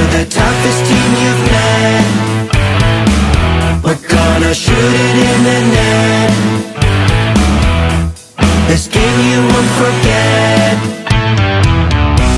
The toughest team you've met. We're gonna shoot it in the net. This game you won't forget.